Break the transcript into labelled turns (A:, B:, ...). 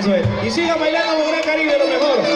A: Eso es. Y sigan bailando los Gran Caribe, lo mejor.